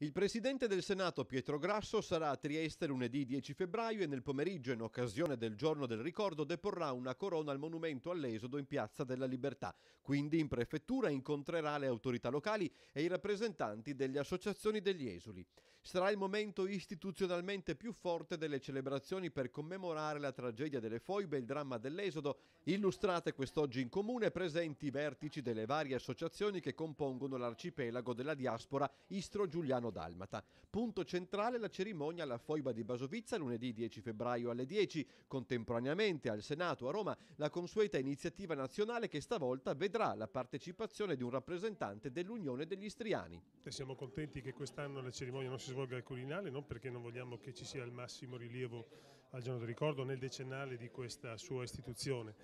Il Presidente del Senato Pietro Grasso sarà a Trieste lunedì 10 febbraio e nel pomeriggio, in occasione del giorno del ricordo, deporrà una corona al monumento all'esodo in Piazza della Libertà. Quindi in prefettura incontrerà le autorità locali e i rappresentanti delle associazioni degli esuli. Sarà il momento istituzionalmente più forte delle celebrazioni per commemorare la tragedia delle foibe e il dramma dell'esodo, illustrate quest'oggi in comune presenti i vertici delle varie associazioni che compongono l'arcipelago della diaspora istro-giuliano Dalmata. Punto centrale la cerimonia alla foiba di Basovizza lunedì 10 febbraio alle 10, contemporaneamente al Senato a Roma la consueta iniziativa nazionale che stavolta vedrà la partecipazione di un rappresentante dell'Unione degli Istriani. Siamo contenti che quest'anno la cerimonia non si svolga al Quirinale, non perché non vogliamo che ci sia il massimo rilievo al giorno del ricordo nel decennale di questa sua istituzione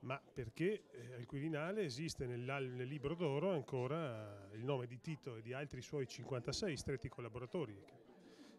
ma perché eh, al Quirinale esiste nel, nel libro d'oro ancora il nome di Tito e di altri suoi 56 stretti collaboratori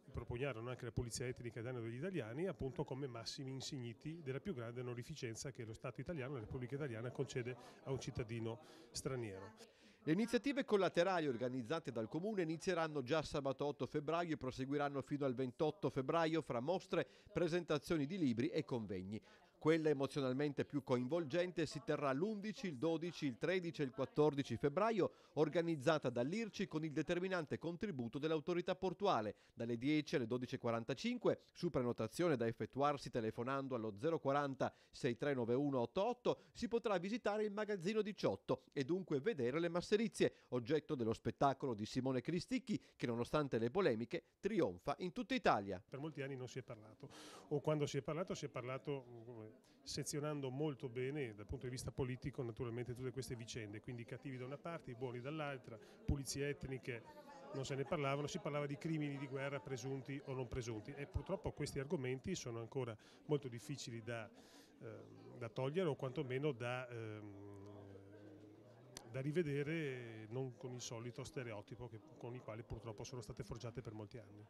che propugnarono anche la Polizia Etnica Danno degli Italiani appunto come massimi insigniti della più grande onorificenza che lo Stato italiano, la Repubblica Italiana concede a un cittadino straniero. Le iniziative collaterali organizzate dal Comune inizieranno già sabato 8 febbraio e proseguiranno fino al 28 febbraio fra mostre, presentazioni di libri e convegni. Quella emozionalmente più coinvolgente si terrà l'11, il 12, il 13 e il 14 febbraio, organizzata dall'IRCI con il determinante contributo dell'autorità portuale, dalle 10 alle 12.45, su prenotazione da effettuarsi telefonando allo 040 6391 88, si potrà visitare il magazzino 18 e dunque vedere le masserizie, oggetto dello spettacolo di Simone Cristicchi che nonostante le polemiche trionfa in tutta Italia. Per molti anni non si è parlato, o quando si è parlato si è parlato sezionando molto bene dal punto di vista politico naturalmente tutte queste vicende, quindi i cattivi da una parte, i buoni dall'altra, pulizie etniche, non se ne parlavano, si parlava di crimini di guerra presunti o non presunti e purtroppo questi argomenti sono ancora molto difficili da, eh, da togliere o quantomeno da... Eh, da rivedere non con il solito stereotipo che, con i quali purtroppo sono state forgiate per molti anni.